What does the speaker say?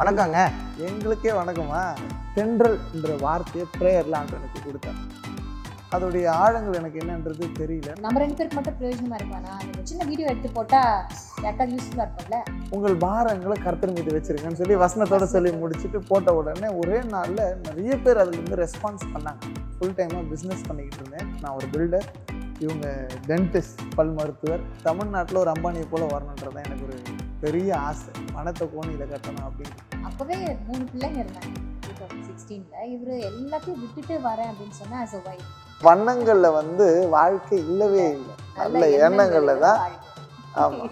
வணக்கங்க. எங்களுக்கே வணக்கமா தென்றல் என்ற வார்த்தையை ப்ரேயரில் ஆண்டனுக்கு கொடுத்தார். அதோடைய ஆழங்கள் எனக்கு என்னன்றது தெரியல. நம்ம ரெண்டு பேருக்கு மட்டும் பிரயோஜனமா இருக்கானா சின்ன வீடியோ எடுத்து போட்டா யாருக்காவது யூஸ்ஃபுல்லா இருக்கும்ல? உங்கள் பாரங்களை கர்த்தர் மீது வச்சிருங்கன்னு சொல்லி வசனத்தோட சொல்லி முடிச்சுட்டு போட்ட உடனே ஒரே நாளில் நிறைய பேர் அதுலேருந்து ரெஸ்பான்ஸ் பண்ணாங்க. ஃபுல் டைமாக பிஸ்னஸ் பண்ணிக்கிட்டு இருந்தேன். நான் ஒரு பில்டர் இவங்க டென்டிஸ்ட் பல் மருத்துவர். தமிழ்நாட்டில் ஒரு அம்பானியை போல் வரணுன்றது தான் எனக்கு ஒரு பெரிய ஆசை. பணத்தை கோணியில் கட்டணும் அப்படின்னு. அப்பவே மூணு பிள்ளைங்க இருந்தாங்க. டூ தௌசண்ட் சிக்ஸ்டீன்ல இவரு எல்லாத்தையும் விட்டுட்டு வரேன் அப்படின்னு சொன்னா as a wife. வண்ணங்களில் வந்து வாழ்க்கை இல்லவே இல்லை. நல்ல எண்ணங்களில் தான். ஆமாம்